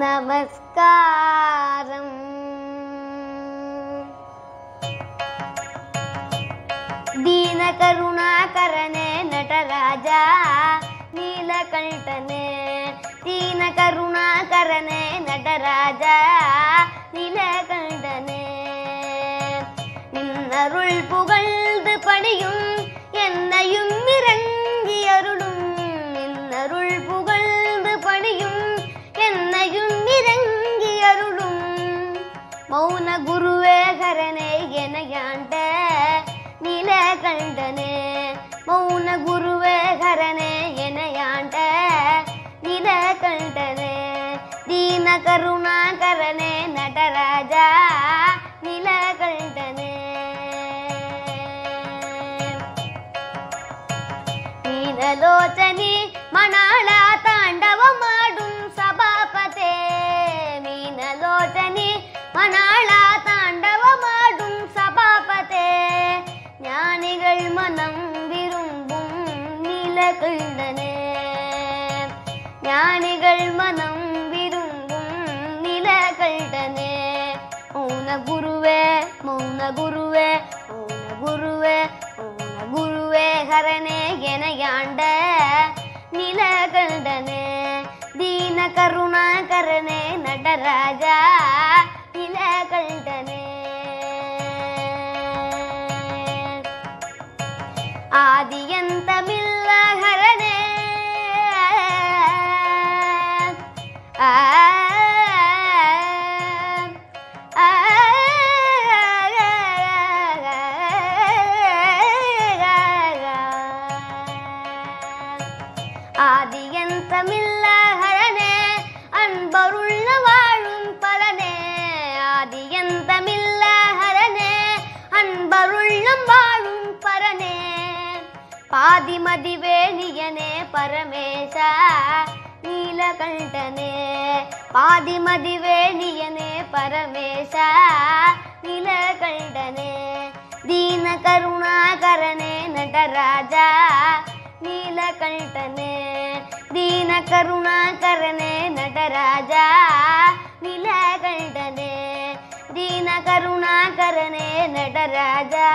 நமஸ்காரம் ದೀನ ಕರುಣಾಕರನೆ ನಟರಾಜ ನೀಲಕಂಠನೆ ದೀನ ಕರುಣಾಕರನೆ ನಟರಾಜ நீலகண்டனே நின்னருள் புகழ்ந்து பணியும் என்னையும் கண்டனே மௌன குருவே கரனே எனையாண்ட நில கண்டனே. தீன கருணாகரனே நடராஜா நில கண்டனே. மீனலோச்சனி மணாள தாண்டவமாடும் சபாபதே. மீனலோச்சனி மணாள ஞானிகள் மனம் விரும்பும் நீலகண்டனே ஞானிகள் மனம் விரும்பும் நில நீலகண்டனே மௌன குருவே மௌன குருவே மௌன குருவே மௌன குருவே ஹரனே நில நீலகண்டனே தீன கருணாகரனே நடராஜா ஆதியன் தமிழகரனே ஆதியன் தமிழகரனே அன்பருள்ளவா பாதிமதிவேலியனே பரமேச நீலகண்டனே. பாதிமதிவேலியனே பரமேச நீலகண்டனே. தீன கருணாகரனே நடராஜா நீலகண்டனே. தீன கருணாகரனே நடராஜா நீலகண்டனே. தீன கருணாகரனே நடராஜா.